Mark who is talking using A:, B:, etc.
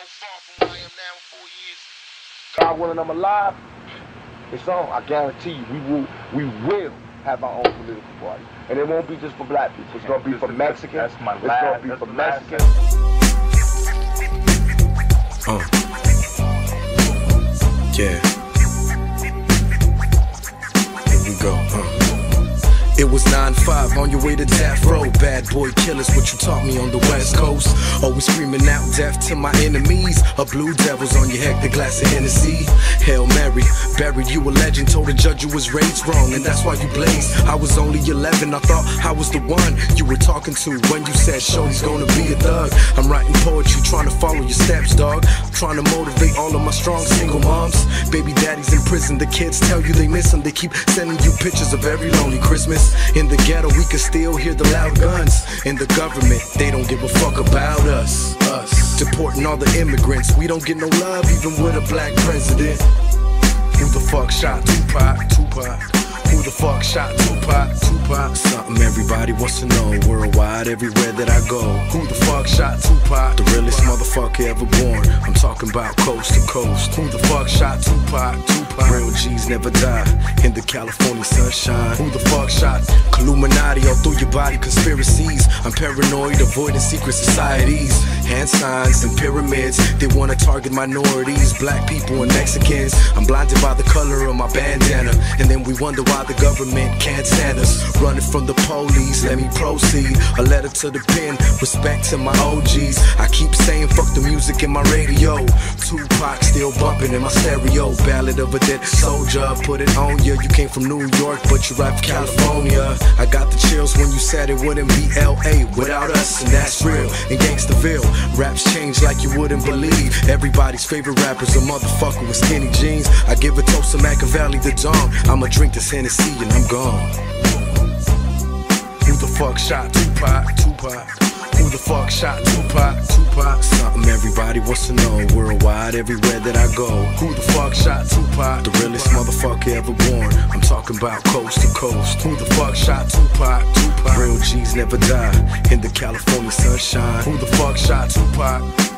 A: so far from where I am now in four years. God willing, I'm alive. It's on. I guarantee you, we will, we will have our own political party, and it won't be just for black people. It's gonna be for Mexicans.
B: That's my
A: It's
B: last-
A: gonna be for Mexicans.
C: Uh. Yeah. Here we go. Uh. It was 9-5 on your way to death row. Bad boy killers, what you taught me on the west coast. Always screaming out death to my enemies. A blue devil's on your head, the glass of Hennessy. Hail Mary, buried you a legend. Told the judge you was raised wrong, and that's why you blazed. I was only 11, I thought I was the one you were talking to when you said Shorty's gonna be a thug. I'm writing poetry, trying to follow your steps, dog. trying to motivate all of my strong single moms. Baby daddy's in prison, the kids tell you they miss them. They keep sending you pictures of every lonely Christmas. In the ghetto, we can still hear the loud guns. In the government, they don't give a fuck about us. Us. Deporting all the immigrants, we don't get no love even with a black president. Who the fuck shot Tupac? Tupac. Who the fuck shot Tupac? Tupac. Something everybody wants to know. Worldwide, everywhere that I go. Who the fuck shot Tupac? The realest motherfucker ever born. I'm talking about coast to coast. Who the fuck shot Tupac? Tupac. Real G's never die in the California sunshine. Who the fuck shot Illuminati all through your body? Conspiracies. I'm paranoid, avoiding secret societies. Hand signs and pyramids. They wanna target minorities, black people and Mexicans. I'm blinded by the color of my bandana. And then we wonder why the government can't stand us. Running from the police, let me proceed. A letter to the pen, respect to my OGs. I keep saying fuck the music in my radio. Tupac still bumping in my stereo. Ballad of a dead soldier, put it on ya. You came from New York, but you rap California. I got the chills when you said it wouldn't be LA without us, and that's real. In Gangsterville, raps change like you wouldn't believe. Everybody's favorite rapper's a motherfucker with skinny jeans. I give a toast to Makaveli the Don. I'ma drink this Hennessy and I'm gone. Who the fuck shot Tupac? Tupac. Who the fuck shot Tupac? Tupac. Everybody wants to know. Worldwide, everywhere that I go. Who the fuck shot Tupac? The realest motherfucker ever born. I'm talking about coast to coast. Who the fuck shot Tupac? Tupac. Real G's never die in the California sunshine. Who the fuck shot Tupac?